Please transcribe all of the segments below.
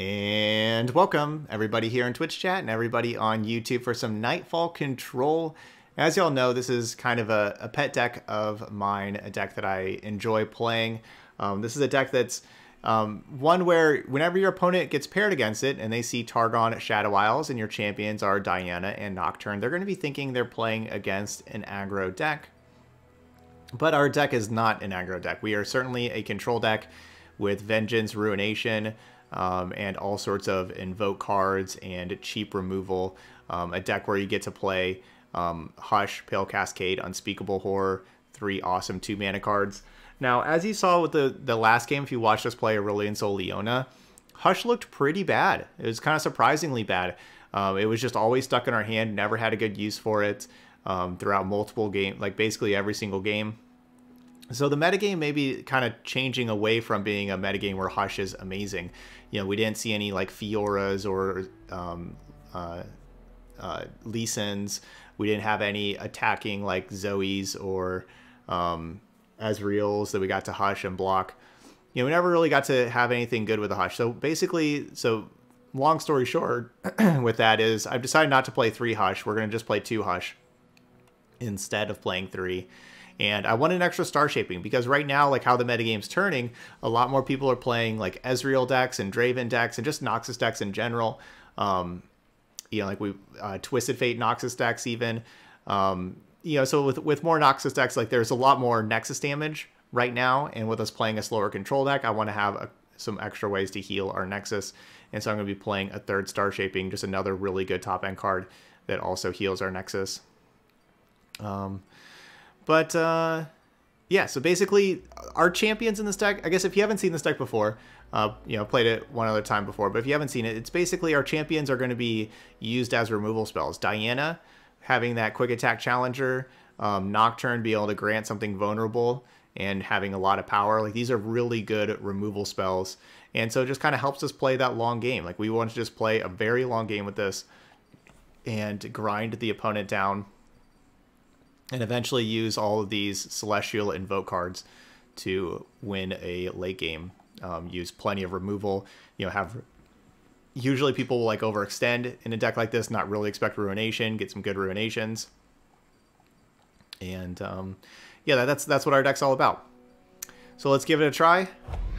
And welcome everybody here in Twitch chat and everybody on YouTube for some Nightfall Control. As y'all know, this is kind of a, a, pet deck of mine, a deck that I enjoy playing. Um, this is a deck that's um, one where whenever your opponent gets paired against it and they see Targon Shadow Isles and your champions are Diana and Nocturne, they're going to be thinking they're playing against an aggro deck. But our deck is not an aggro deck. We are certainly a control deck with Vengeance, Ruination, um, and all sorts of invoke cards and cheap removal. Um, a deck where you get to play um, Hush, Pale Cascade, Unspeakable Horror, three awesome two mana cards. Now, as you saw with the, the last game, if you watched us play Aurelion Sol Leona, Hush looked pretty bad. It was kind of surprisingly bad. Um, it was just always stuck in our hand, never had a good use for it um, throughout multiple games, like basically every single game. So the metagame may be kind of changing away from being a metagame where Hush is amazing. You know, we didn't see any like Fioras or um, uh, uh, Lee Sins. We didn't have any attacking like Zoe's or um, Ezreal's that we got to Hush and block. You know, we never really got to have anything good with the Hush. So basically, so long story short with that is I've decided not to play three Hush. We're going to just play two Hush instead of playing three. And I want an extra star shaping because right now, like how the metagame's turning, a lot more people are playing like Ezreal decks and Draven decks and just Noxus decks in general. Um, you know, like we uh, Twisted Fate Noxus decks even. Um, you know, so with with more Noxus decks, like there's a lot more Nexus damage right now, and with us playing a slower control deck, I want to have a, some extra ways to heal our Nexus, and so I'm going to be playing a third Star Shaping, just another really good top end card that also heals our Nexus. Um, but uh, yeah, so basically, our champions in this deck. I guess if you haven't seen this deck before, uh, you know, played it one other time before, but if you haven't seen it, it's basically our champions are going to be used as removal spells. Diana having that quick attack challenger, um, Nocturne be able to grant something vulnerable, and having a lot of power. Like these are really good removal spells, and so it just kind of helps us play that long game. Like we want to just play a very long game with this and grind the opponent down and eventually use all of these celestial invoke cards to win a late game. Um, use plenty of removal. You know, have usually people will like overextend in a deck like this, not really expect ruination, get some good ruinations, and um, yeah, that, that's that's what our deck's all about. So let's give it a try.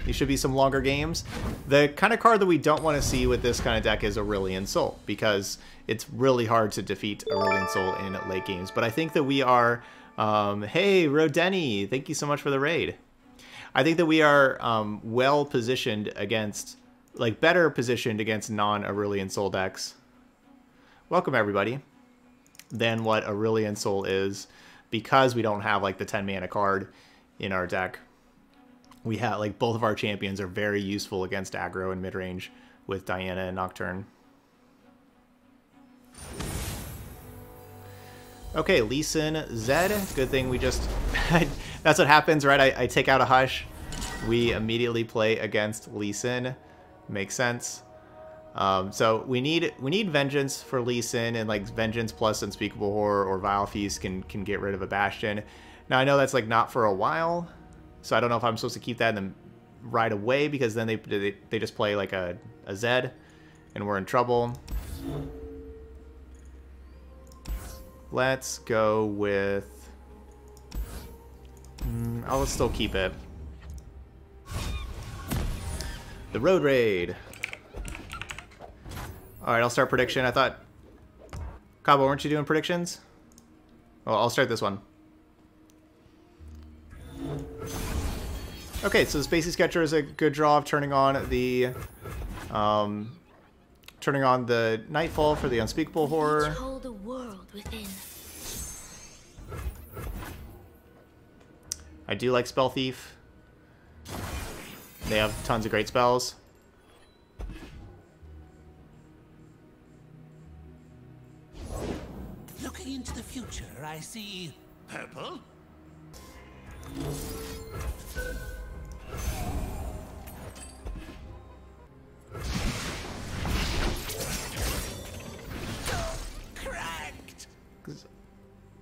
These should be some longer games. The kind of card that we don't want to see with this kind of deck is Aurelion Sol, because it's really hard to defeat Aurelion Sol in late games. But I think that we are... Um, hey, Rodeni, thank you so much for the raid. I think that we are um, well positioned against, like better positioned against non-Aurelion Sol decks. Welcome everybody. Than what Aurelion Sol is, because we don't have like the 10 mana card in our deck we have like both of our champions are very useful against aggro and mid range with Diana and Nocturne. Okay, Lee Sin Zed. Good thing we just... that's what happens, right? I, I, take out a Hush. We immediately play against Lee Sin. Makes sense. Um, so we need we need Vengeance for Lee Sin, and like Vengeance plus Unspeakable Horror or Vile Feast can, can get rid of a Bastion. Now I know that's like not for a while, so I don't know if I'm supposed to keep that in the right away because then they they, they just play like a, a Zed and we're in trouble. Let's go with... Mm, I'll still keep it. The Road Raid. Alright, I'll start prediction. I thought... Cabo, weren't you doing predictions? Well, I'll start this one. Okay, so the Spacey Sketcher is a good draw of turning on the, um, turning on the Nightfall for the Unspeakable Horror. I do like Spell Thief. They have tons of great spells. Looking into the future, I see purple.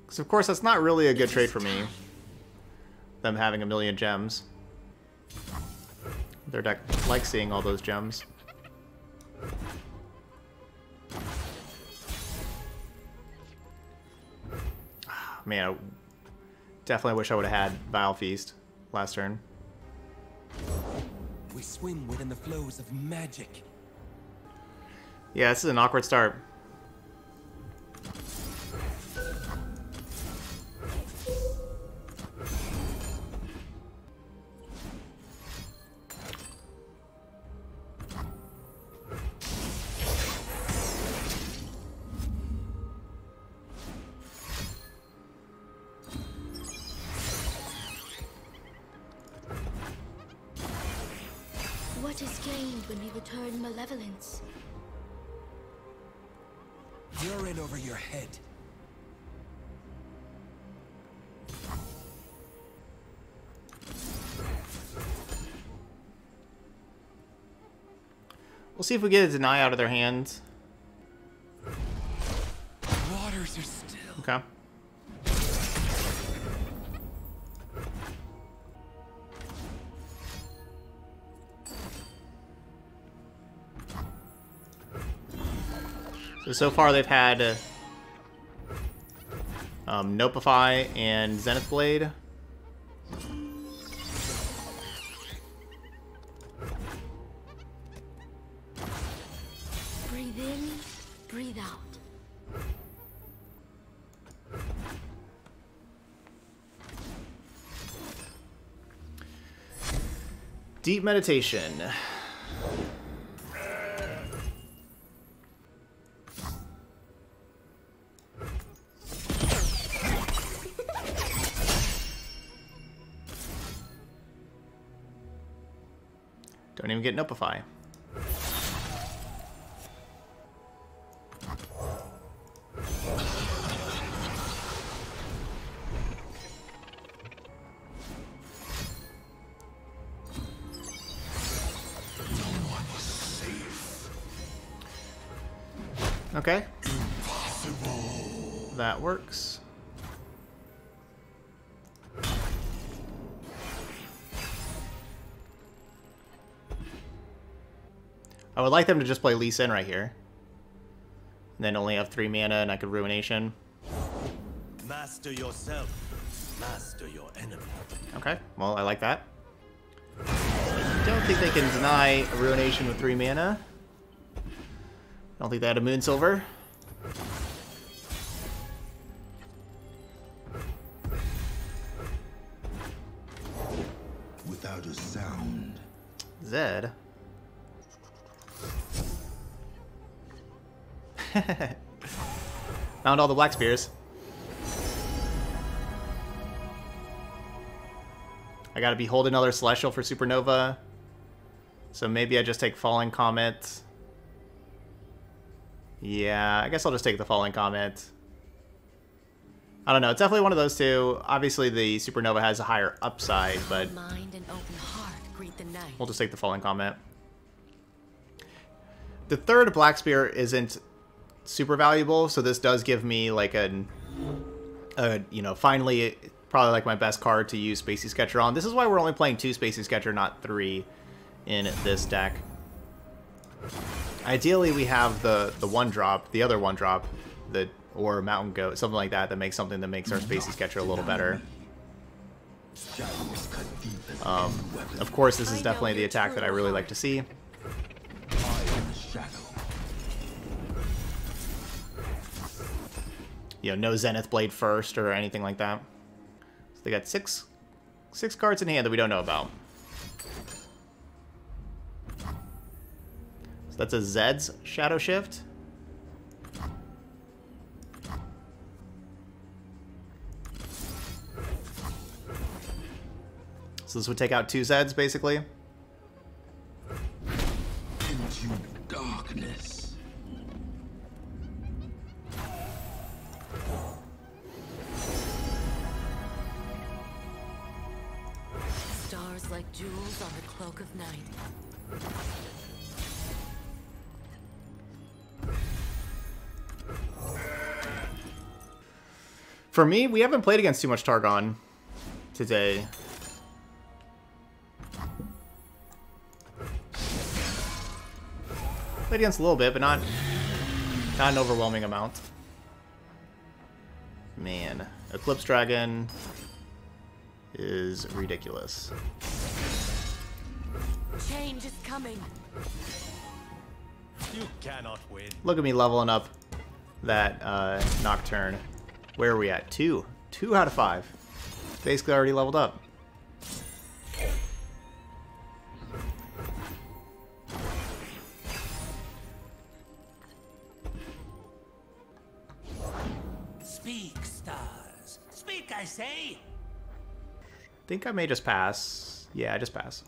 Because, of course, that's not really a good trade for me. Them having a million gems. Their deck likes seeing all those gems. Ah, man, I definitely wish I would have had Vile Feast last turn. We swim within the flows of magic. Yeah, this is an awkward start. What is gained when we return malevolence? You're in over your head. We'll see if we get a deny out of their hands. Waters are still. Okay. So, far they've had uh, um, Nopeify and Zenith Blade. Breathe in, breathe out. Deep meditation. Nopeify. Would like them to just play Lee Sin right here. And then only have three mana and I could Ruination. Master yourself. Master your enemy. Okay, well, I like that. Don't think they can deny a Ruination with three mana. Don't think they had a Moon Silver. without a sound. Zed. Found all the Black Spears. I gotta behold another Celestial for Supernova. So maybe I just take Falling Comet. Yeah, I guess I'll just take the Falling Comet. I don't know, it's definitely one of those two. Obviously the Supernova has a higher upside, but Mind and open heart greet the night. We'll just take the Falling Comet. The third Black Spear isn't super valuable, so this does give me like an, a, you know, finally probably like my best card to use Spacey Sketcher on. This is why we're only playing two Spacey Sketcher, not three, in this deck. Ideally, we have the the one drop, the other one drop, the or Mountain Goat, something like that, that makes something that makes our Spacey Sketcher a little better. Um, of course, this is definitely the attack that I really like to see. You know, no Zenith Blade first or anything like that. So they got six six cards in hand that we don't know about. So that's a Zed's Shadow Shift. So this would take out two Zeds, basically. For me, we haven't played against too much Targon today. Played against a little bit, but not not an overwhelming amount. man, Eclipse Dragon is ridiculous. Change is coming. You cannot win. Look at me leveling up that uh, Nocturne. Where are we at? Two. Two out of five. Basically already leveled up. Speak, stars. Speak, I say. think I may just pass. Yeah, I just pass.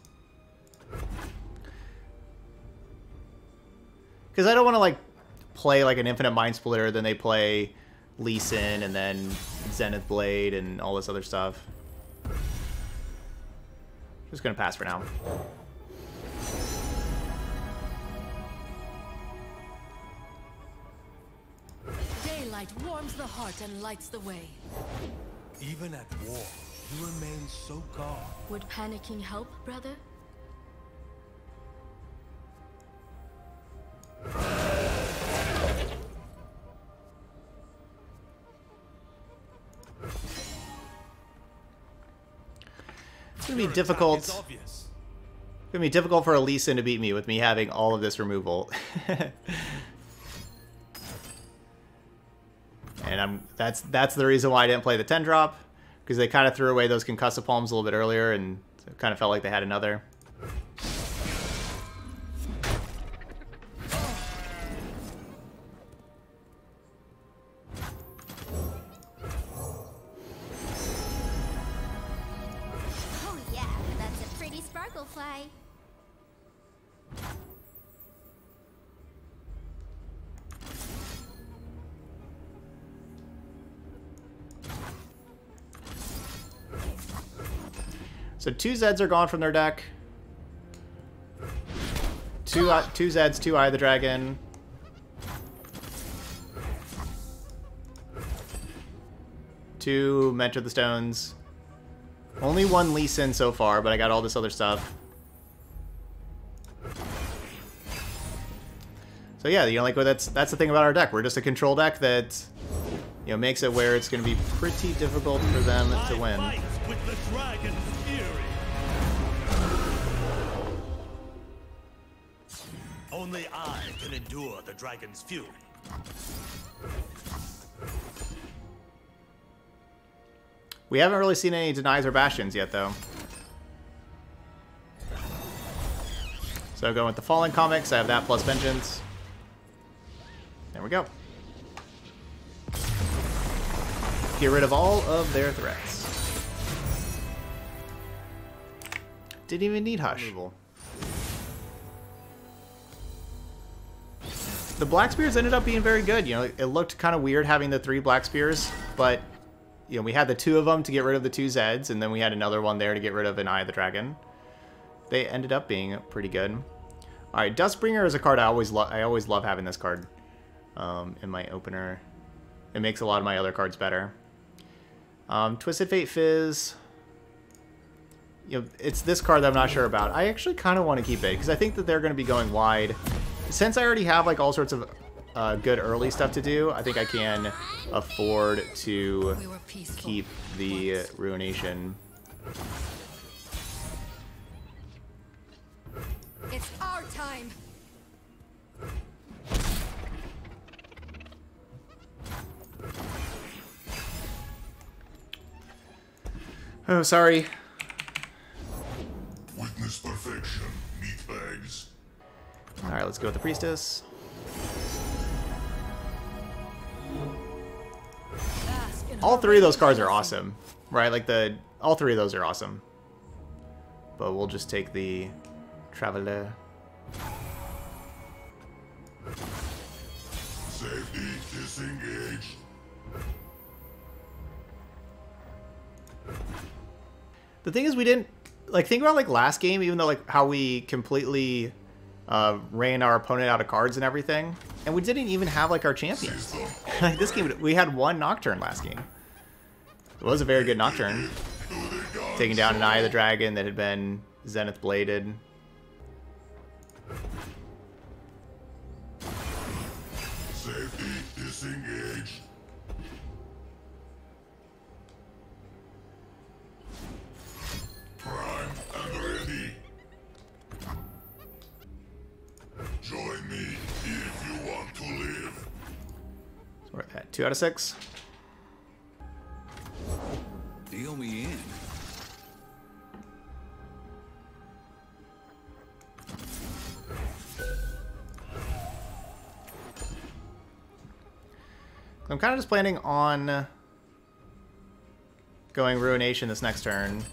Because I don't want to, like, play, like, an Infinite Mind Splitter, then they play Lee Sin, and then Zenith Blade, and all this other stuff. Just gonna pass for now. Daylight warms the heart and lights the way. Even at war, you remain so calm. Would panicking help, brother? Gonna be difficult. It's gonna be difficult for Elisa to beat me with me having all of this removal. and I'm that's that's the reason why I didn't play the 10 drop because they kind of threw away those concussive palms a little bit earlier and it kind of felt like they had another. Two Zeds are gone from their deck. Two uh, two Zeds, two Eye of the Dragon. Two Mentor of the Stones. Only one Lee Sin so far, but I got all this other stuff. So yeah, you know, like well, that's that's the thing about our deck. We're just a control deck that you know makes it where it's going to be pretty difficult for them to win. Endure the dragon's fury. We haven't really seen any denies or bastions yet, though. So going with the Falling Comets, I have that plus Vengeance. There we go. Get rid of all of their threats. Didn't even need Hush. The Black Spears ended up being very good. You know, it looked kind of weird having the three Black Spears, but you know, we had the two of them to get rid of the two Zeds, and then we had another one there to get rid of an Eye of the Dragon. They ended up being pretty good. All right, Dustbringer is a card I always love. I always love having this card um, in my opener. It makes a lot of my other cards better. Um, Twisted Fate Fizz. You know, it's this card that I'm not sure about. I actually kind of want to keep it because I think that they're going to be going wide. Since I already have like all sorts of uh, good early stuff to do, I think I can afford to We keep the once. ruination. It's our time. Oh, sorry. All right, let's go with the priestess. All three of those cards are awesome, right? Like the all three of those are awesome. But we'll just take the traveler. Safety disengaged. The thing is, we didn't like think about like last game, even though like how we completely uh, ran our opponent out of cards and everything, and we didn't even have like our champions. like this game, we had one Nocturne last game. It was a very good Nocturne, taking down an Eye of the Dragon that had been Zenith bladed. Two out of six. Deal me in. I'm kind of just planning on going Ruination this next turn.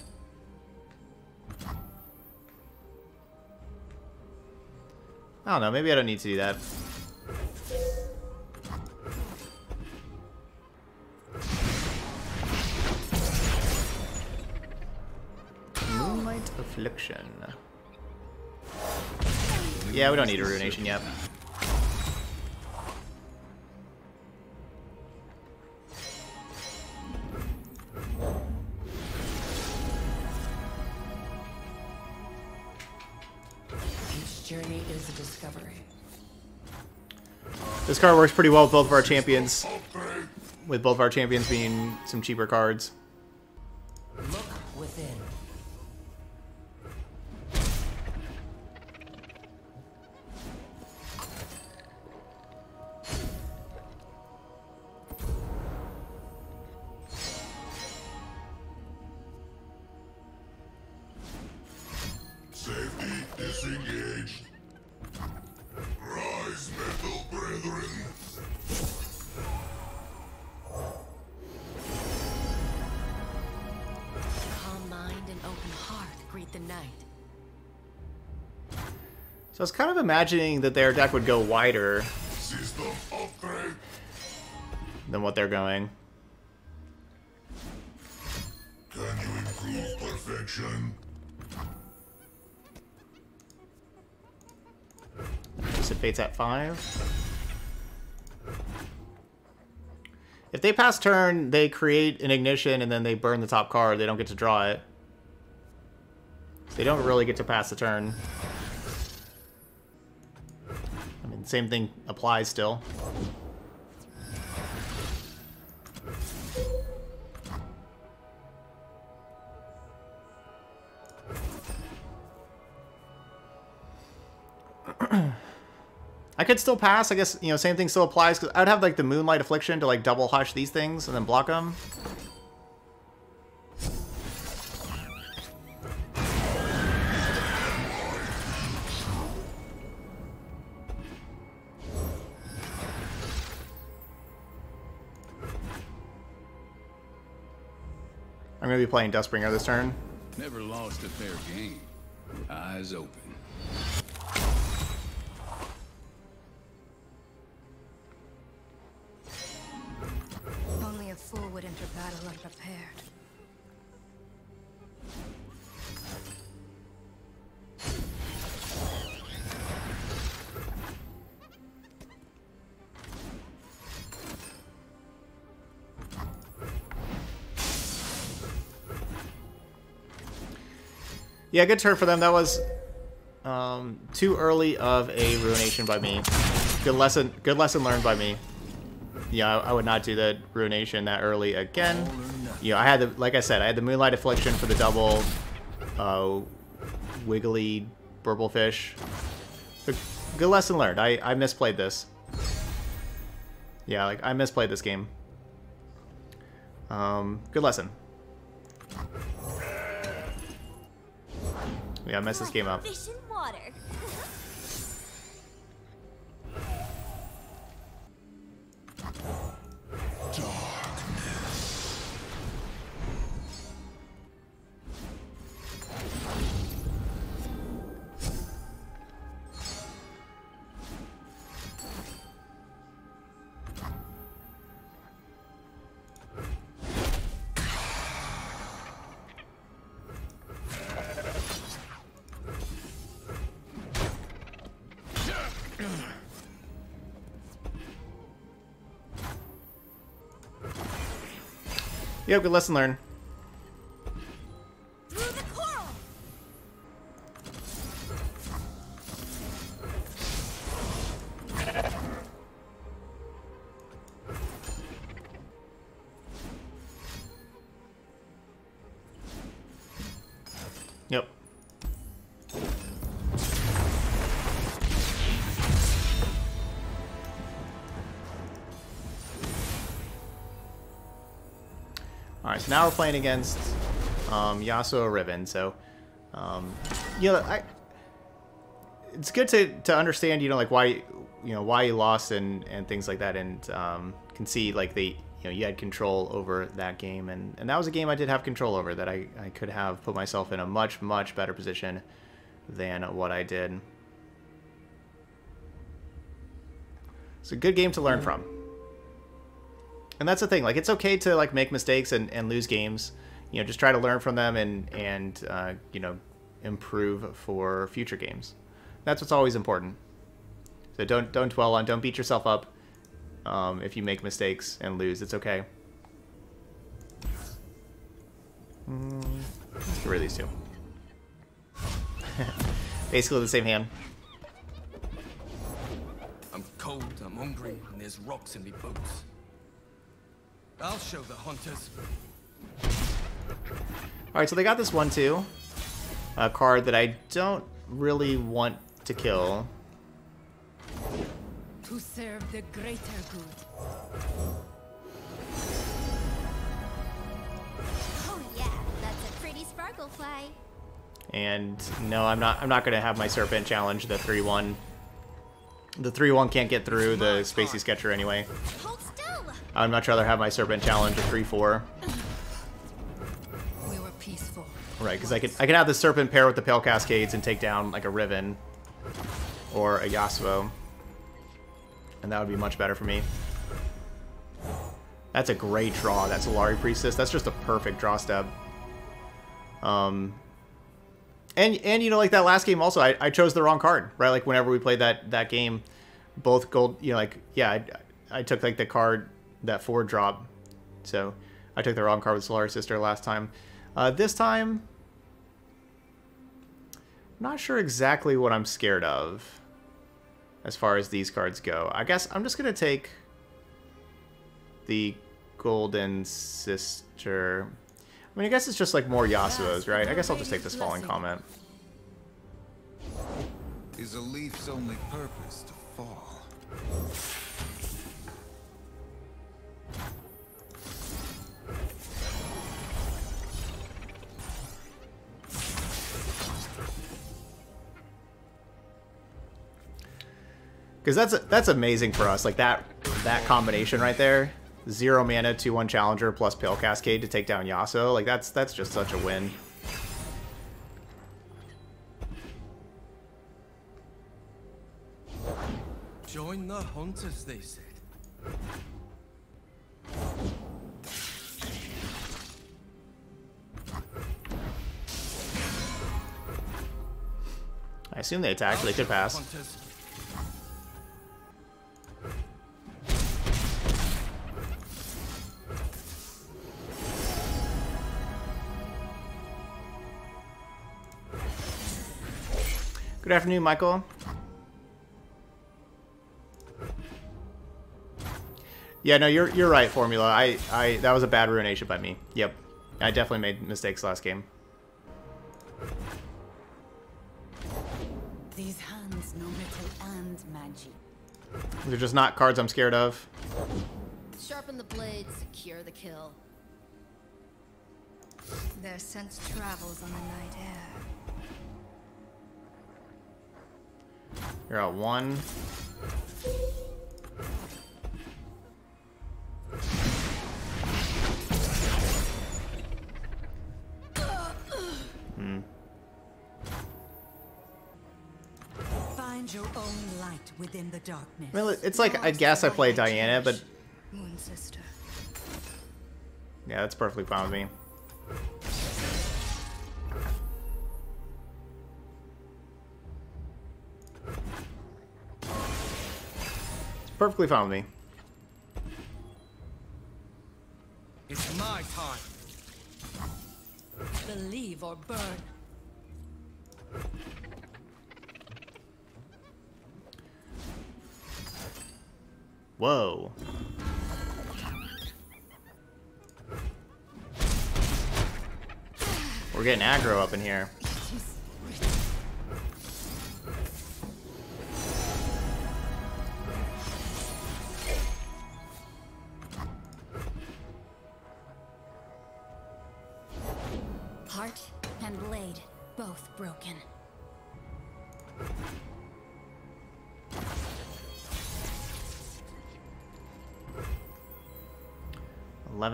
I don't know, maybe I don't need to do that. Yeah, we don't need a Ruination yet. Each journey is a discovery. This card works pretty well with both of our champions. With both of our champions being some cheaper cards. Imagining that their deck would go wider than what they're going. Can you improve perfection? Dissipates at five. If they pass turn, they create an ignition and then they burn the top card. They don't get to draw it. They don't really get to pass the turn. Same thing applies still. I could still pass. I guess, you know, same thing still applies. Because I'd have, like, the Moonlight Affliction to, like, double hush these things and then block them. I'm going to be playing Dustbringer this turn. Never lost a fair game. Eyes open. Yeah, good turn for them. That was um, too early of a ruination by me. Good lesson. Good lesson learned by me. Yeah, I, I would not do the ruination that early again. Yeah, I had the like I said, I had the moonlight affliction for the double uh, wiggly burblefish. But good lesson learned. I I misplayed this. Yeah, like I misplayed this game. Um, good lesson. Yeah, I messed this game up. Yep, good lesson learned. Now we're playing against um, Yasuo Riven, so, um, you know, I, it's good to, to understand, you know, like why, you know, why you lost and, and things like that, and um, can see, like, the, you know, you had control over that game, and, and that was a game I did have control over, that I, I could have put myself in a much, much better position than what I did. It's a good game to learn from. And that's the thing, like, it's okay to, like, make mistakes and, and lose games, you know, just try to learn from them and, and uh, you know, improve for future games. That's what's always important. So don't, don't dwell on, don't beat yourself up um, if you make mistakes and lose. It's okay. Let's get rid of these two. Basically the same hand. I'm cold, I'm hungry, and there's rocks in me boots. I'll show the hunters. Alright, so they got this one too. A card that I don't really want to kill. To serve the greater good. Oh yeah, that's a pretty sparkle fly. And no, I'm not I'm not gonna have my Serpent challenge the 3-1. The 3-1 can't get through the Spacey Sketcher anyway. Hold still. I'd much rather have my Serpent challenge a 3-4. We were peaceful. Right, because I could I could have the Serpent pair with the Pale Cascades and take down like a Riven or a Yasuo. And that would be much better for me. That's a great draw. That's a Lari Priestess. That's just a perfect draw step. Um, and and you know like that last game also I, I chose the wrong card right like whenever we played that that game both gold you know like yeah I, I took like the card that four drop so I took the wrong card with Solar Sister last time uh, this time I'm not sure exactly what I'm scared of as far as these cards go I guess I'm just gonna take the Golden Sister I mean, I guess it's just like more Yasuo's, right? I guess I'll just take this falling comet. Is a leaf's only purpose to fall? Because that's that's amazing for us. Like that that combination right there, zero mana, two one challenger plus Pale Cascade to take down Yasuo. Like that's that's just such a win. Join the hunters, they said. I assume they attacked. They could pass. Good afternoon, Michael. Yeah, no, you're you're right, Formula. I I that was a bad ruination by me. Yep, I definitely made mistakes last game. These hands know metal and magic. They're just not cards I'm scared of. Sharpen the blade, secure the kill. Their sense travels on the night air. You're at one. Hmm. Find your own light within the darkness. Mean, it's like I guess I play Diana, but yeah, that's perfectly fine with me. Perfectly fine with me. It's my time. Believe or burn. Whoa. We're getting aggro up in here.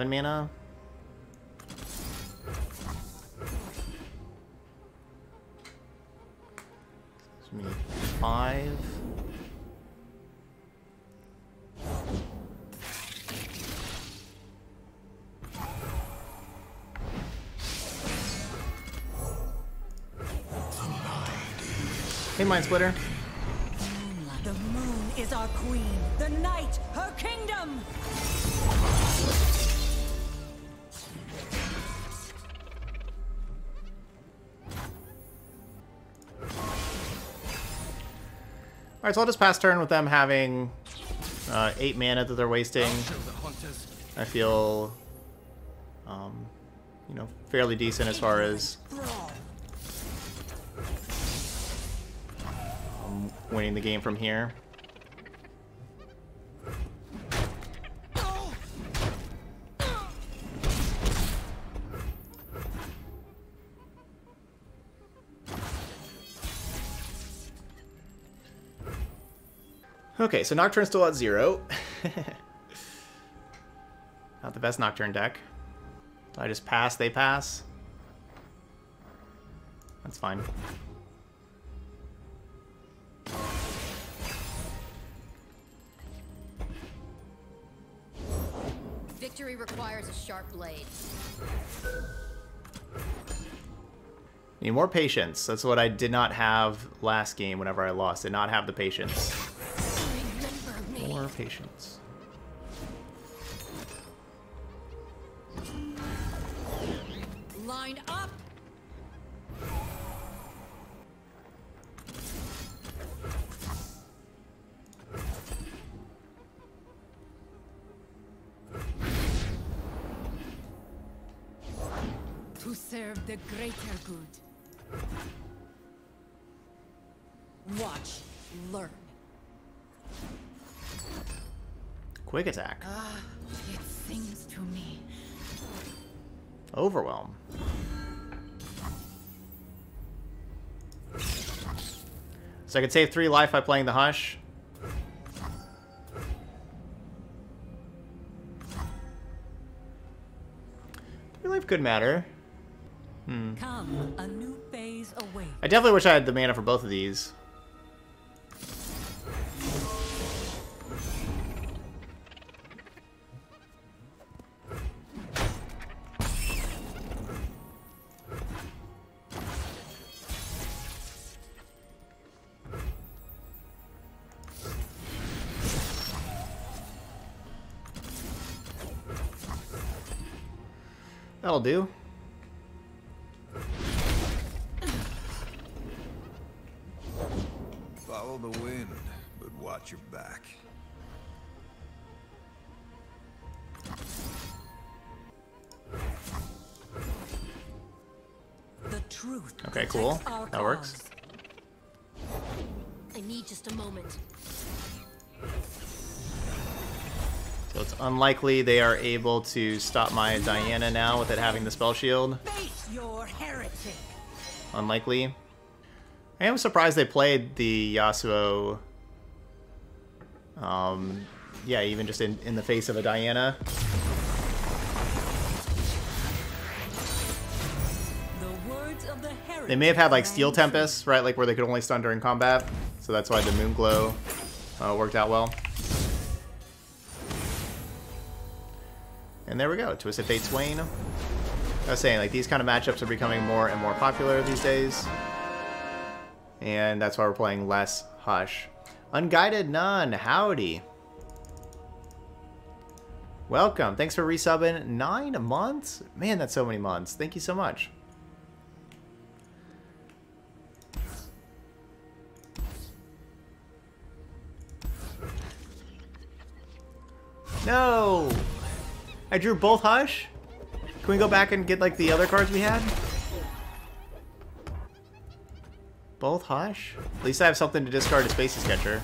7 mana. Gives me 5. Hey, Mind Splitter. Alright, so I'll just pass turn with them having uh, 8 mana that they're wasting. I'll show the hunters. I feel, um, you know, fairly decent as far as um, winning the game from here. Okay, so Nocturne's still at zero. Not the best Nocturne deck. I just pass, they pass. That's fine. Victory requires a sharp blade. Need more patience. That's what I did not have last game whenever I lost. Did not have the patience. Patience. Line up. To serve the greater good. Quick attack. Ah, it sings to me. Overwhelm. So I could save three life by playing the Hush. Three life could matter. Hmm. Come, a new phase awaits. I definitely wish I had the mana for both of these. That'll do. Follow the wind, but watch your back. The truth. Okay, cool. That works. I need just a moment. It's unlikely they are able to stop my Diana now with it having the spell shield. Face your heretic. Unlikely. I am surprised they played the Yasuo. Um, yeah, even just in, in the face of a Diana. The words of the heretic. They may have had like Steel. Tempest, right? Like where they could only stun during combat. So that's why the Moonglow uh, worked out well. And there we go, Twisted Fate Swain. I was saying, like, these kind of matchups are becoming more and more popular these days. And that's why we're playing less Hush. Unguided Nun, howdy. Welcome. Thanks for resubbing. Nine months? Man, that's so many months. Thank you so much. No! I drew both Hush? Can we go back and get like the other cards we had? Both Hush? At least I have something to discard a Spacey Sketcher.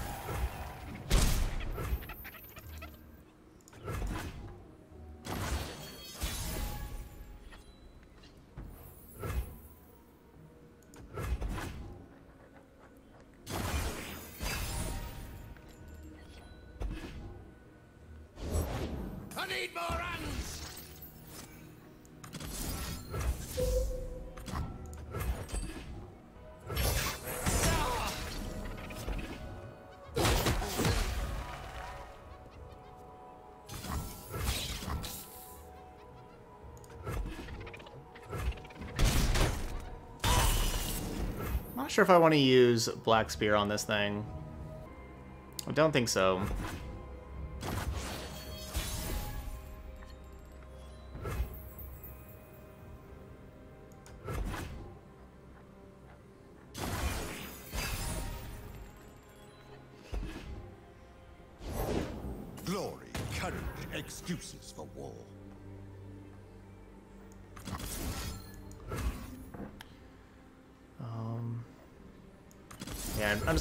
I need more not sure if I want to use Black Spear on this thing. I don't think so.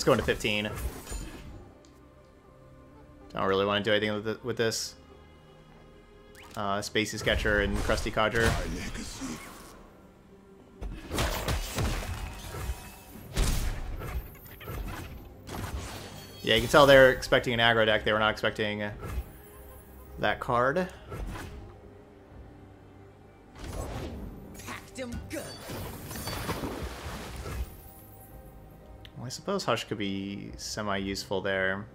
Going to 15. Don't really want to do anything with, it, with this. Uh, Spacey Sketcher and Krusty Codger. Yeah, you can tell they're expecting an aggro deck. They were not expecting that card. I suppose Hush could be semi-useful there.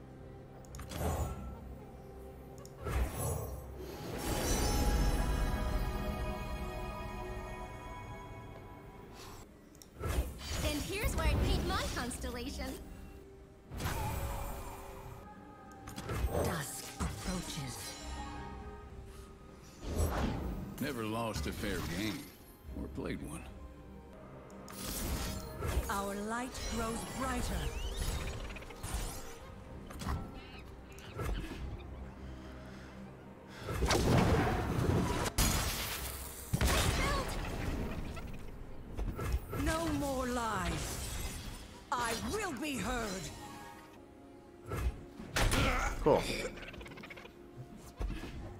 And here's where I paint my constellation. Dusk approaches. Never lost a fair game. Or played one. Our light grows brighter. No more lies. I will be heard. Cool.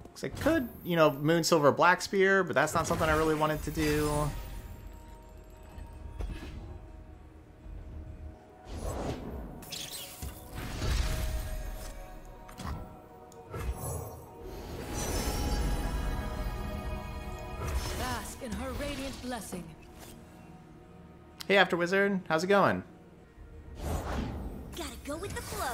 Looks like could, you know, Moon Silver Black Spear, but that's not something I really wanted to do. Hey, After Wizard, how's it going? Gotta go with the flow.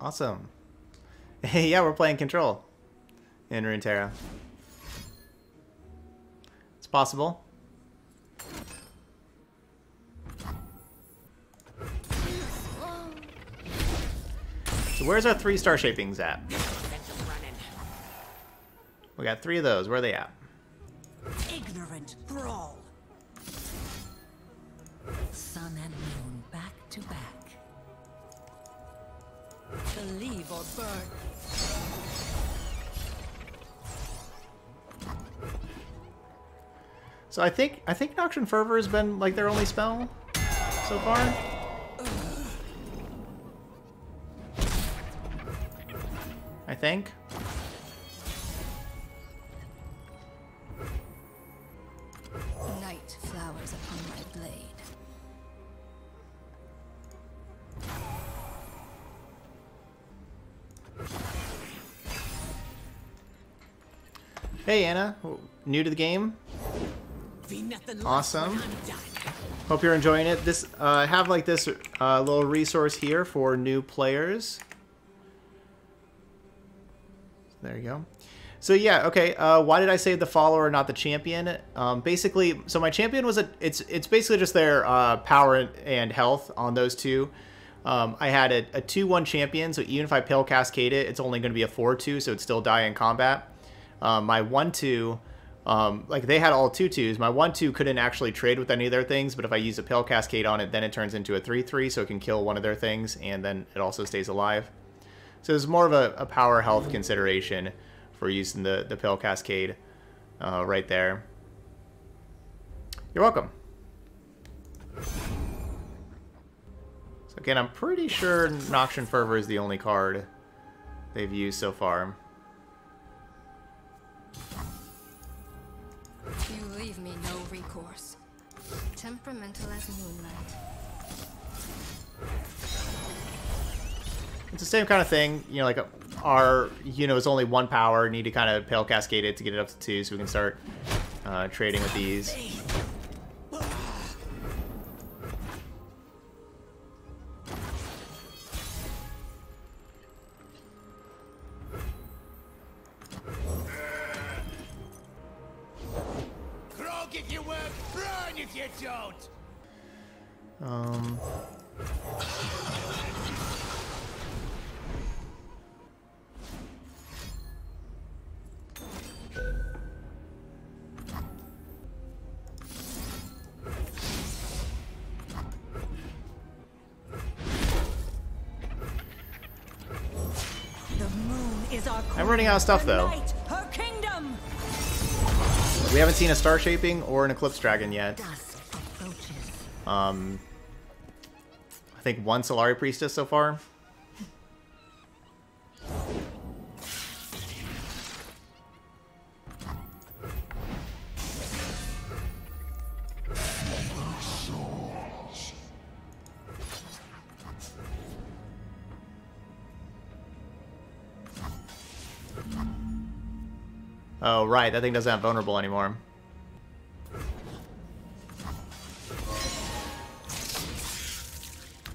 Awesome. Hey, yeah, we're playing Control in Runeterra. It's possible. So where's our three star shapings at? We got three of those. Where are they at? Ignorant. Sun and moon back to back. Believe or burn. So I think I think Noxian Fervor has been like their only spell so far. I think. Night flowers upon my blade. Hey Anna, new to the game. Be nothing less Awesome. when I'm done. Hope you're enjoying it. This uh, I have like this uh, little resource here for new players. There you go. So yeah, okay. Uh, why did I say the follower, not the champion? Um, basically, so my champion was a. It's it's basically just their uh, power and health on those two. Um, I had a, a 2-1 champion, so even if I Pale Cascade it, it's only going to be a 4-2, so it'd still die in combat. Um, my 1-2, um, like they had all 2-2s. My 1-2 couldn't actually trade with any of their things, but if I use a Pale Cascade on it, then it turns into a 3-3, so it can kill one of their things, and then it also stays alive. So it's more of a, a power health consideration for using the, the Pale Cascade uh, right there. You're welcome. So again, I'm pretty sure Noxian Fervor is the only card they've used so far. You leave me no recourse. temperamental as moonlight. It's the same kind of thing, you know, like our, you know, is only one power, need to kind of Pale Cascade it to get it up to two so we can start uh, trading with these. Grog I'm running out of stuff, though. night, her kingdom. we haven't seen a Star Shaping or an Eclipse Dragon yet. Um, I think one Solari Priestess so far. Right. That thing doesn't have vulnerable anymore.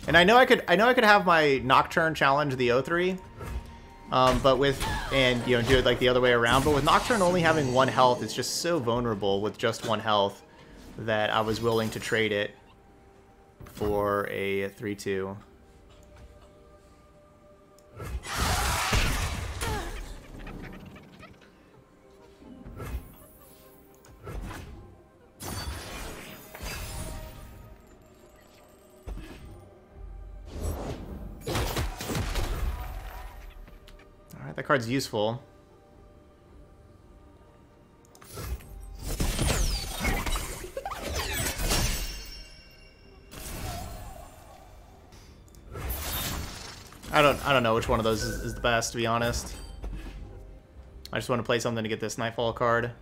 And I know I could I know I could have my Nocturne challenge the O3. Um, but with and you know do it like the other way around, but with Nocturne only having one health, it's just so vulnerable with just one health that I was willing to trade it for a 3-2. Alright, card's useful. I don't I don't know which one of those is, is the best, to be honest. I just want to play something to get this Nightfall card.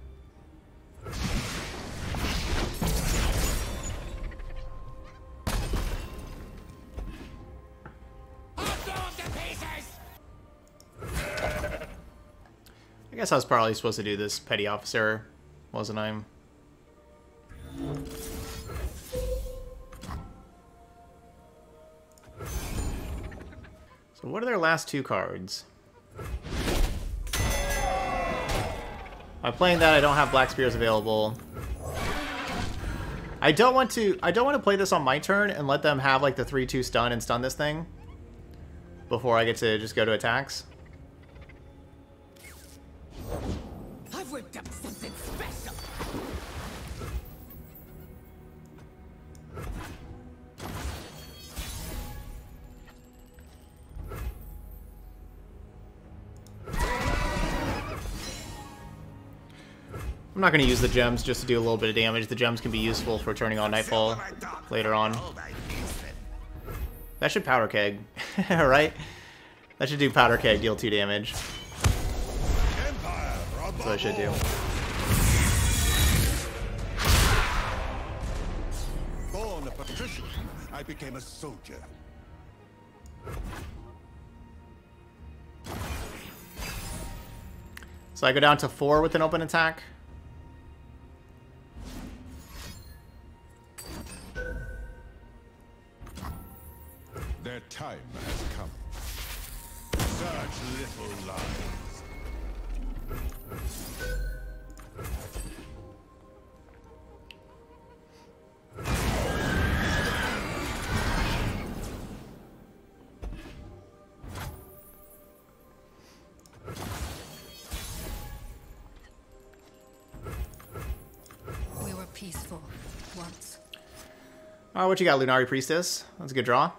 Guess I was probably supposed to do this petty officer, wasn't I? So what are their last two cards? By playing that, I don't have Black Spears available. I don't want to. I don't want to play this on my turn and let them have like the three-two stun and stun this thing before I get to just go to attacks. I'm not going to use the gems just to do a little bit of damage. The gems can be useful for turning on Nightfall later on. That should Powder Keg, right? That should do Powder Keg, deal 2 damage. That's what I should do. Born a patrician, I became a soldier. So I go down to 4 with an open attack. Time has come. Such little lives. We were peaceful once. Oh, what you got, Lunari Priestess? That's a good draw.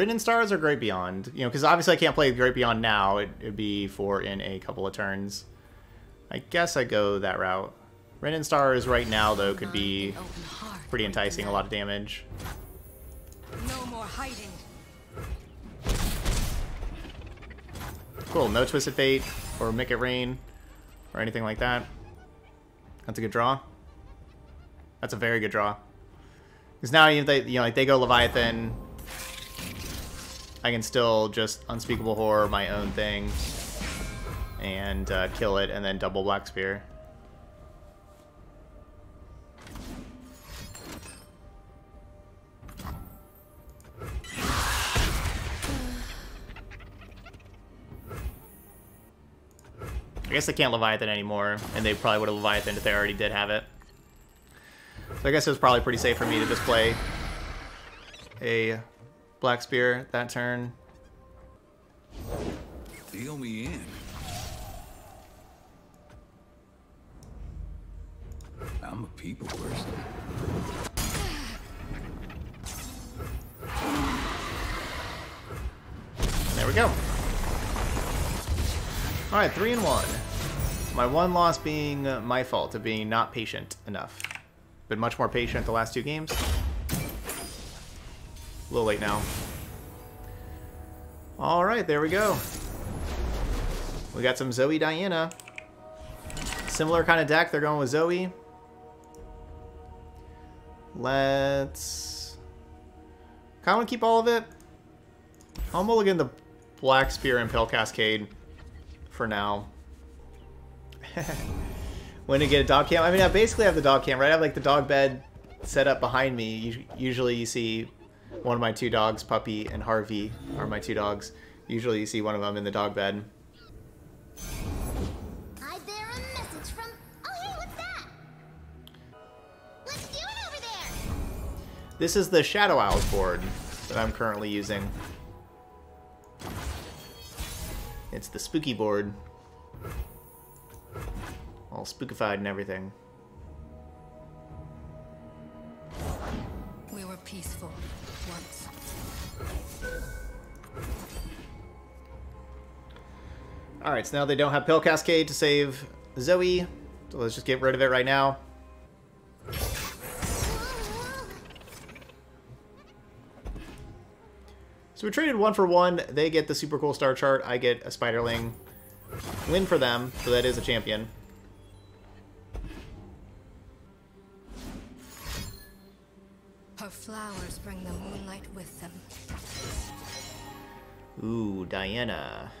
Written in Stars or Great Beyond? You know, because obviously I can't play Great Beyond now. It, it'd be for in a couple of turns. I guess I go that route. Written in Stars right now, though, could be pretty enticing, a lot of damage. No more hiding. Cool, no Twisted Fate or Make It Rain or anything like that. That's a good draw. That's a very good draw. Because now even if they, you know, like they go Leviathan, I can still just Unspeakable Horror my own thing and uh, kill it, and then double Black Spear. I guess they can't Leviathan anymore, and they probably would have Leviathan if they already did have it. So I guess it was probably pretty safe for me to just play a Black Spear that turn. Deal me in. I'm a people person. There we go. Alright, three and one. My one loss being my fault of being not patient enough. Been much more patient the last two games. A little late now. Alright, there we go. We got some Zoe Diana. Similar kind of deck, they're going with Zoe. Let's... Kind of want to keep all of it. I'll mulligan the Black Spear and Cascade for now. when to get a dog cam? I mean, I basically have the dog cam, right? I have like the dog bed set up behind me. Usually you see one of my two dogs, Puppy and Harvey, are my two dogs. Usually you see one of them in the dog bed. I bear a message from. Oh, hey, what's that? Let's do it over there. This is the Shadow Isles board that I'm currently using. It's the spooky board. All spookified and everything. We were peaceful Alright, so now they don't have Pale Cascade to save Zoe. So let's just get rid of it right now. So we traded one for one. They get the super cool star chart. I get a Spiderling. Win for them, so that is a champion. Her flowers bring the moonlight with them. Ooh, Diana.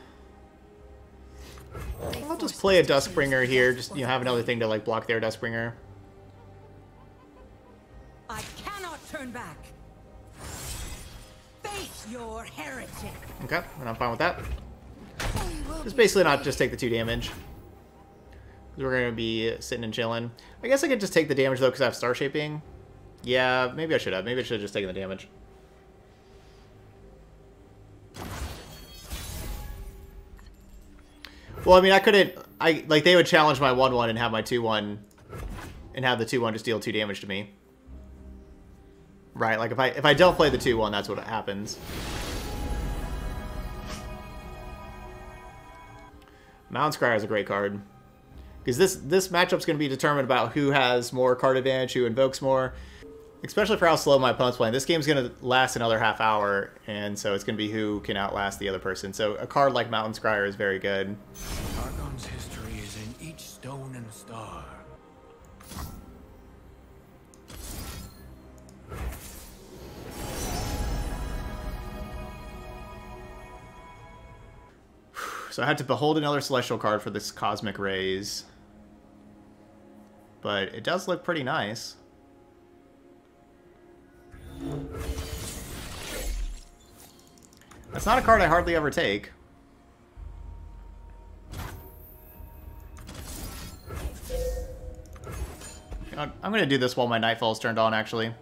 I'll just play a us to Duskbringer here, just you know, have another thing to like block their Duskbringer. I cannot turn back. Face your heretic. Okay, and I'm fine with that. Just basically not just take the two damage. We're gonna be sitting and chilling. I guess I could just take the damage though because I have star shaping. Yeah, maybe I should have. Maybe I should have just taken the damage. Well, I mean, I couldn't. I like they would challenge my one one and have my two one, and have the two one just deal two damage to me. Right? Like if I if I don't play the two one, that's what happens. Mountain Scryer is a great card. Because this this matchup's going to be determined about who has more card advantage, who invokes more. Especially for how slow my opponent's playing. This game's going to last another half hour, and so it's going to be who can outlast the other person. So a card like Mountain Scryer is very good. Targon's history is in each stone and star. So I had to behold another Celestial card for this Cosmic Rays. But it does look pretty nice. That's not a card I hardly ever take. I'm going to do this while my Nightfall's turned on, actually.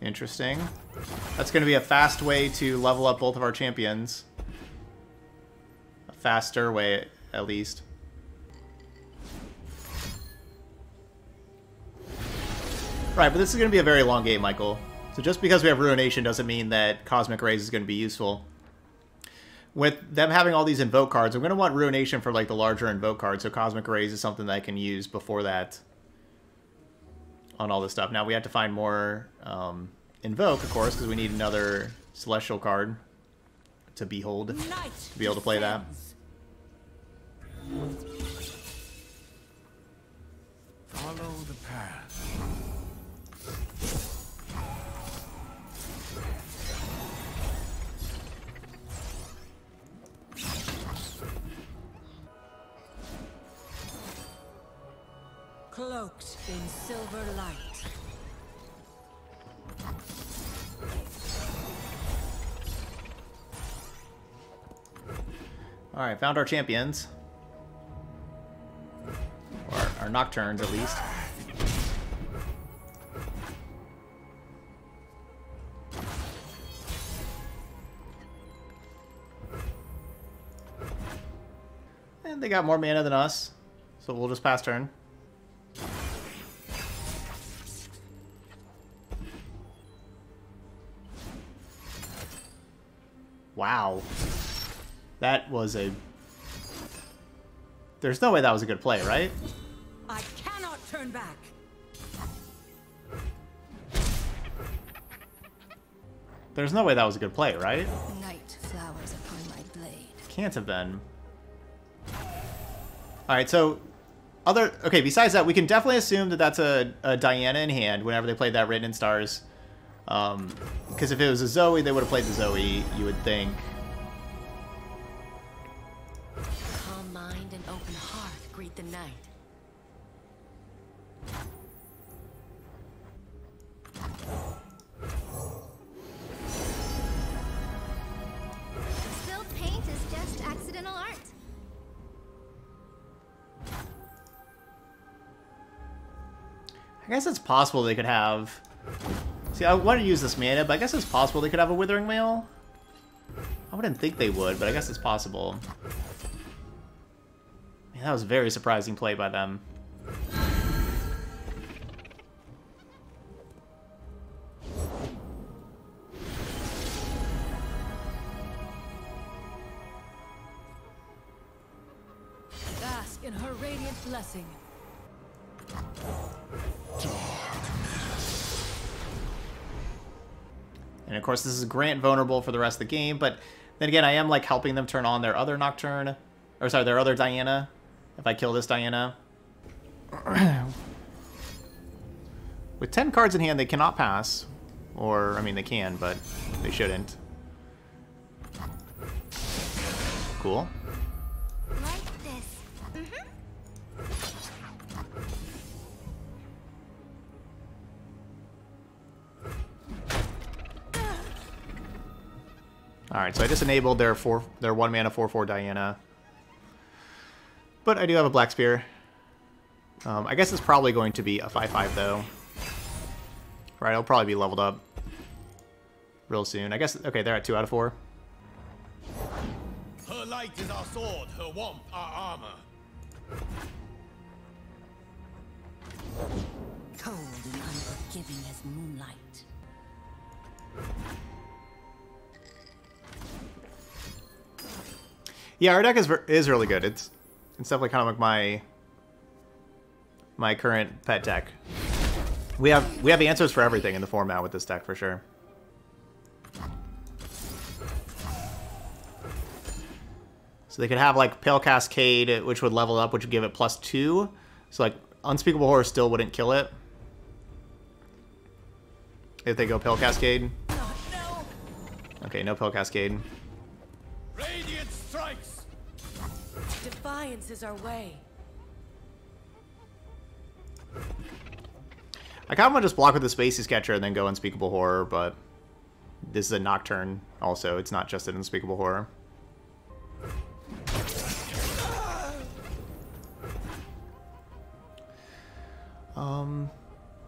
Interesting. That's going to be a fast way to level up both of our champions. A faster way, at least. Right, but this is going to be a very long game, Michael. So just because we have Ruination doesn't mean that Cosmic Rays is going to be useful. with them having all these invoke cards, I'm going to want Ruination for like the larger invoke cards. So Cosmic Rays is something that I can use before that on all this stuff. Now we have to find more um, invoke, of course, because we need another celestial card to behold Night to be able to play that. Follow the path. Cloaked in silver light. All right, found our champions. Or our, our nocturnes, at least. And they got more mana than us, so we'll just pass turn. Wow. That was a... There's no way that was a good play, right? I cannot turn back. There's no way that was a good play, right? Night flowers upon my blade. Can't have been. Alright, so... Other... Okay, besides that, we can definitely assume that that's a, a Diana in hand whenever they played that Written in Stars. Um, because if it was a Zoe, they would have played the Zoe, you would think. Calm mind and open heart greet the night. Still, paint is just accidental art. I guess it's possible they could have... See, I want to use this mana, but I guess it's possible they could have a Withering Wail. I wouldn't think they would, but I guess it's possible. Man, that was a very surprising play by them. Course, this is Grant vulnerable for the rest of the game, but then again, I am like helping them turn on their other Nocturne, or sorry, their other Diana. If I kill this Diana. With 10 cards in hand, they cannot pass. Or, I mean, they can, but they shouldn't. Cool. Alright, so I just enabled their four their one mana 4-4 Diana. But I do have a Black Spear. Um, I guess it's probably going to be a 5-5 though. Right, it'll probably be leveled up real soon. I guess, okay, they're at 2 out of 4. Her light is our sword, her warmth our armor. Cold and unforgiving as moonlight. Yeah, our deck is, is really good. It's, it's definitely kind of like my my current pet deck. We have we have the answers for everything in the format with this deck for sure. So they could have like Pale Cascade, which would level up, which would give it plus two. So like Unspeakable Horror still wouldn't kill it. If they go Pale Cascade. Okay, no Pale Cascade. Defiance is our way. I kind of want to just block with the Spacey Sketcher and then go Unspeakable Horror, but this is a Nocturne also. It's not just an Unspeakable Horror. Um,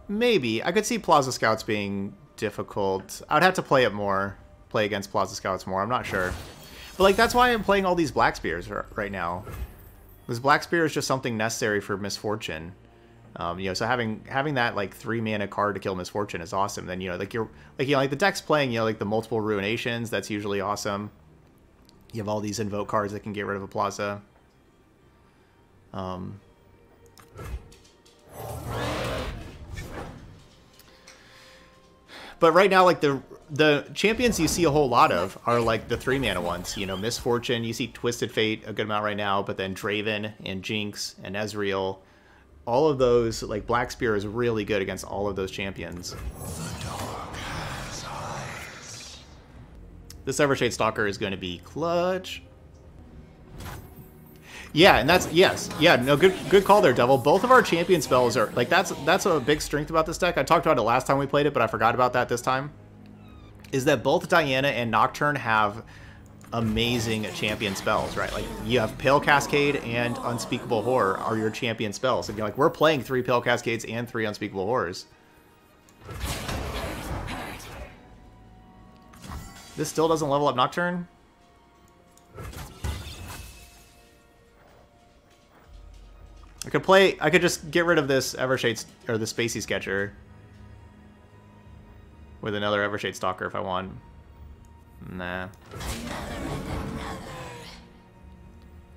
maybe. I could see Plaza Scouts being difficult. I would have to play it more, play against Plaza Scouts more. I'm not sure. But, like, that's why I'm playing all these Black Spears right now. This Black Spear is just something necessary for Misfortune. Um, you know, so having having that like three mana card to kill Misfortune is awesome. Then you know, like you're like you know, like the deck's playing, you know, like the multiple ruinations. That's usually awesome. You have all these invoke cards that can get rid of a plaza. Um, but right now, like the the champions you see a whole lot of are like the three mana ones. You know, Misfortune, You see Twisted Fate a good amount right now, but then Draven and Jinx and Ezreal. All of those, like Black Spear is really good against all of those champions. This Evershade Stalker is going to be clutch. Yeah, and that's yes, yeah, no, good, good call there, Devil. Both of our champion spells are like that's that's a big strength about this deck. I talked about it last time we played it, but I forgot about that this time. Is that both Diana and Nocturne have amazing champion spells, right? Like you have Pale Cascade and Unspeakable Horror are your champion spells, and you're like we're playing three Pale Cascades and three Unspeakable Horrors. This still doesn't level up Nocturne? I could play, I could just get rid of this Evershade, or the Spacey Sketcher with another Evershade Stalker if I want. Nah.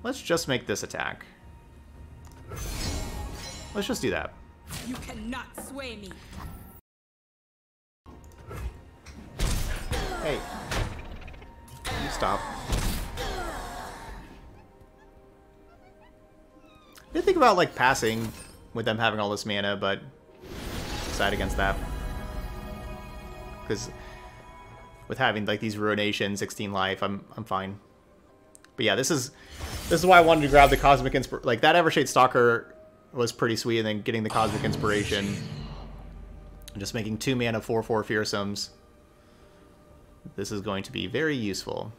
Let's just make this attack. Let's just do that. You cannot sway me. Hey. You stop. I did think about, like, passing with them having all this mana, but decide against that. Because with having, like, these Ruination, 16 life, I'm, I'm fine. But yeah, this is this is why I wanted to grab the Cosmic Inspiration. Like, that Evershade Stalker was pretty sweet, and then getting the Cosmic Inspiration. And just making two mana 4-4 Fearsomes. This is going to be very useful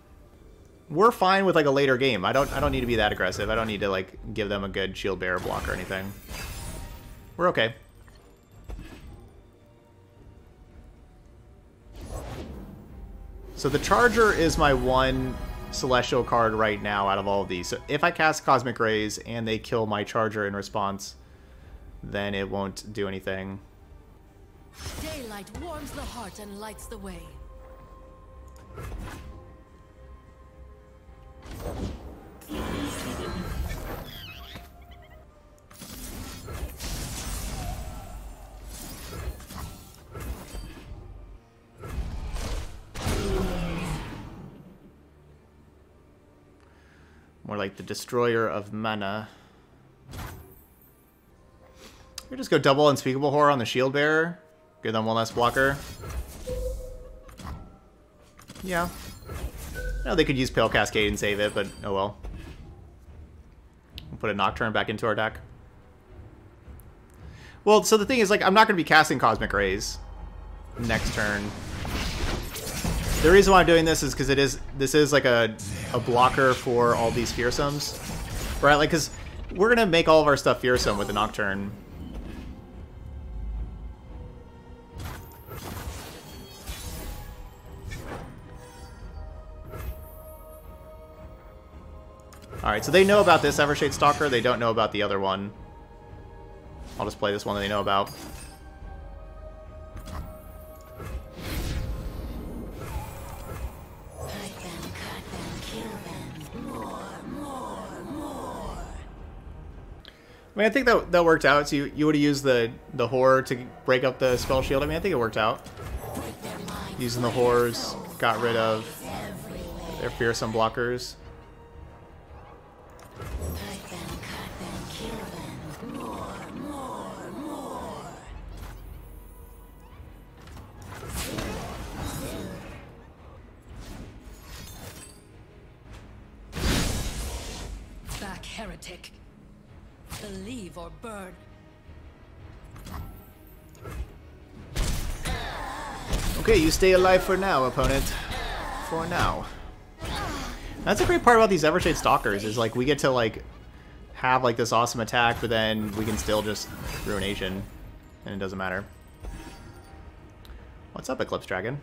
we're fine with like a later game. I don't I don't need to be that aggressive. I don't need to like give them a good shield bearer block or anything. We're okay. So the Charger is my one Celestial card right now out of all of these. So if I cast Cosmic Rays and they kill my Charger in response, then it won't do anything. Daylight warms the heart and lights the way. More like the Destroyer of Mana. We just go double Unspeakable Horror on the Shield Bearer. Give them one less blocker. Yeah. No, they could use Pale Cascade and save it, but oh well. We'll put a Nocturne back into our deck. Well, so the thing is, like, I'm not going to be casting Cosmic Rays next turn. The reason why I'm doing this is because it is this is like a, a blocker for all these fearsomes, right? Like, because we're gonna make all of our stuff fearsome with the Nocturne. Alright, so they know about this Evershade Stalker, they don't know about the other one. I'll just play this one that they know about. I mean, I think that that worked out. So you, you would have used the, the horror to break up the spell shield. I mean, I think it worked out. Using the horrors got rid of their fearsome blockers. Back, heretic. Believe or burn. Okay, you stay alive for now, opponent. For now. That's a great part about these Evershade Stalkers, is like we get to like have like this awesome attack, but then we can still just Ruination, and it doesn't matter. What's up, Eclipse Dragon?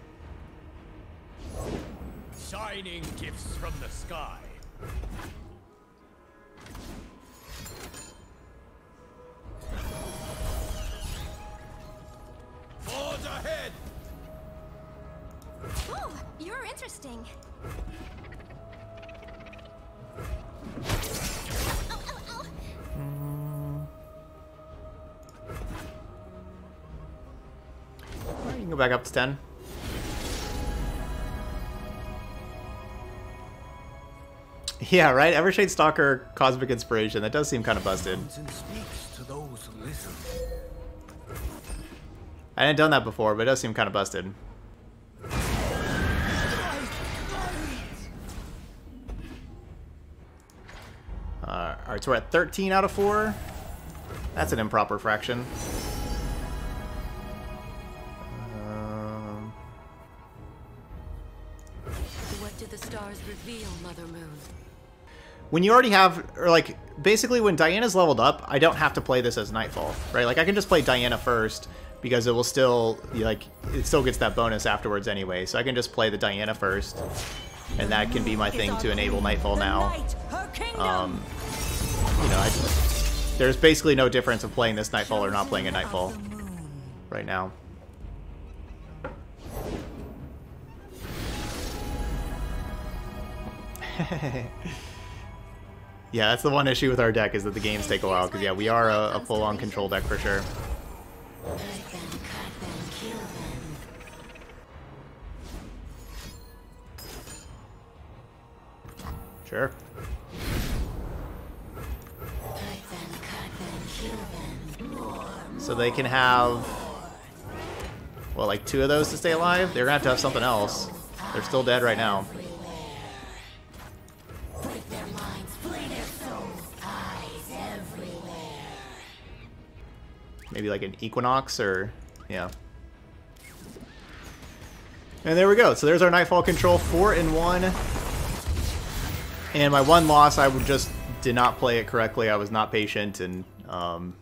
Shining gifts from the sky. Back up to 10. Yeah, right? Evershade Stalker, Cosmic Inspiration. That does seem kind of busted. I hadn't done that before, but it does seem kind of busted. Uh, Alright, so we're at 13 out of 4. That's an improper fraction. When you already have, or like, basically when Diana's leveled up, I don't have to play this as Nightfall, right? Like, I can just play Diana first, because it will still, like, it still gets that bonus afterwards anyway. So I can just play the Diana first, and that can be my thing to enable Nightfall now. Um, you know, I, there's basically no difference of playing this Nightfall or not playing a Nightfall right now. yeah, that's the one issue with our deck is that the games take a while because yeah, we are a, a full-on control deck for sure. Sure. So they can have, well, like two of those to stay alive? They're gonna have to have something else. They're still dead right now. Maybe like an Equinox or, yeah. And there we go. So there's our Nightfall control, four and one. And my one loss, I would just did not play it correctly. I was not patient and um,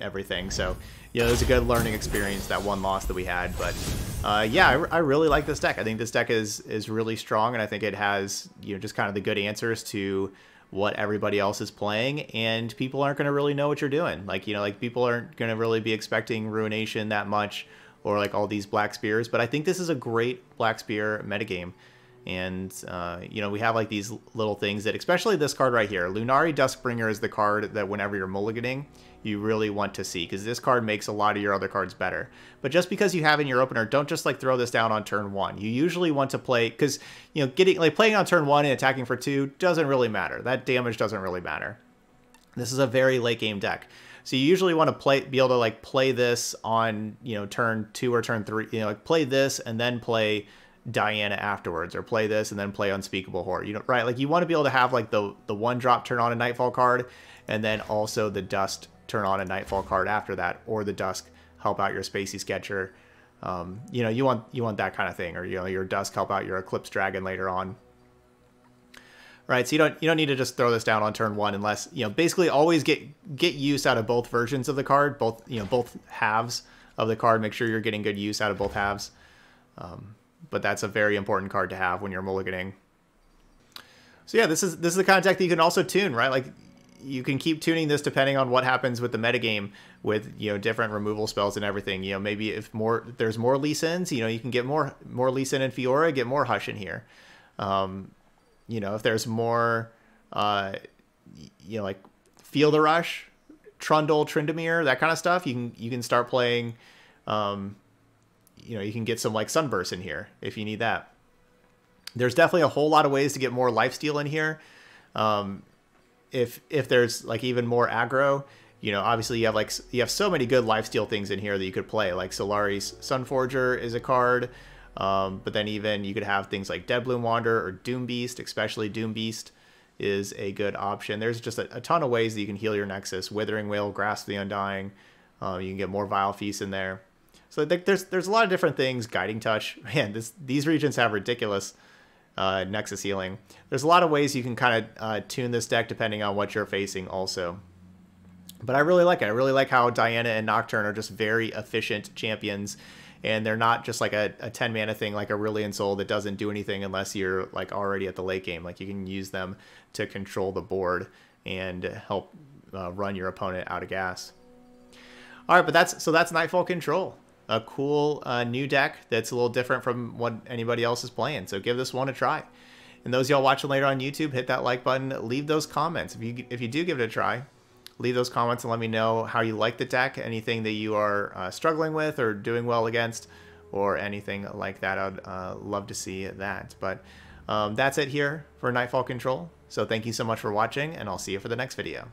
everything. So, yeah, it was a good learning experience, that one loss that we had. But, uh, yeah, I, I really like this deck. I think this deck is, is really strong, and I think it has, you know, just kind of the good answers to what everybody else is playing, and people aren't going to really know what you're doing. Like, you know, like people aren't going to really be expecting Ruination that much or like all these Black Spears, but I think this is a great Black Spear metagame. And, uh, you know, we have like these little things that, especially this card right here, Lunari Duskbringer is the card that whenever you're mulliganing, you really want to see because this card makes a lot of your other cards better. But just because you have in your opener, don't just like throw this down on turn one. You usually want to play because, you know, getting like playing on turn one and attacking for two doesn't really matter. That damage doesn't really matter. This is a very late game deck. So you usually want to play, be able to like play this on, you know, turn two or turn three, you know, like play this and then play Diana afterwards, or play this and then play Unspeakable Horror. You know, right? Like you want to be able to have like the the one drop turn on a Nightfall card, and then also the Dust turn on a Nightfall card after that, or the Dusk help out your Spacey Sketcher. Um, you know, you want you want that kind of thing, or you know, your Dusk help out your Eclipse Dragon later on. Right, so you don't you don't need to just throw this down on turn one unless you know basically always get get use out of both versions of the card, both you know both halves of the card. Make sure you're getting good use out of both halves. Um, but that's a very important card to have when you're mulliganing. So yeah, this is this is the kind of deck that you can also tune, right? Like you can keep tuning this depending on what happens with the metagame with you know different removal spells and everything. You know, maybe if more there's more Lee Sins, you know, you can get more more Lee Sin and Fiora, get more Hush in here. Um, you know, if there's more, uh, you know, like Feel the Rush, Trundle, Tryndamere, that kind of stuff, you can you can start playing. Um, you know, you can get some like Sunburst in here if you need that. There's definitely a whole lot of ways to get more lifesteal in here. Um, if if there's like even more aggro, you know, obviously you have like you have so many good lifesteal things in here that you could play. Like Solari's Sunforger is a card. Um, but then even you could have things like Deadbloom Wander or Doom Beast, especially Doom Beast is a good option. There's just a, a ton of ways that you can heal your Nexus. Withering Wail, Grasp the Undying. Uh, you can get more Vile Feast in there. So there's there's a lot of different things. Guiding Touch, man, this these regions have ridiculous uh, Nexus healing. There's a lot of ways you can kind of uh, tune this deck depending on what you're facing also. But I really like it. I really like how Diana and Nocturne are just very efficient champions and they're not just like a, a 10 mana thing like a Aurelion Sol that doesn't do anything unless you're like already at the late game. Like you can use them to control the board and help uh, run your opponent out of gas. All right, but that's so that's Nightfall Control, a cool uh, new deck that's a little different from what anybody else is playing. So give this one a try. And those y'all watching later on YouTube, hit that like button, leave those comments if you if you do give it a try leave those comments and let me know how you like the deck, anything that you are uh, struggling with or doing well against, or anything like that. I'd uh, love to see that. But um, that's it here for Nightfall Control. So thank you so much for watching, and I'll see you for the next video.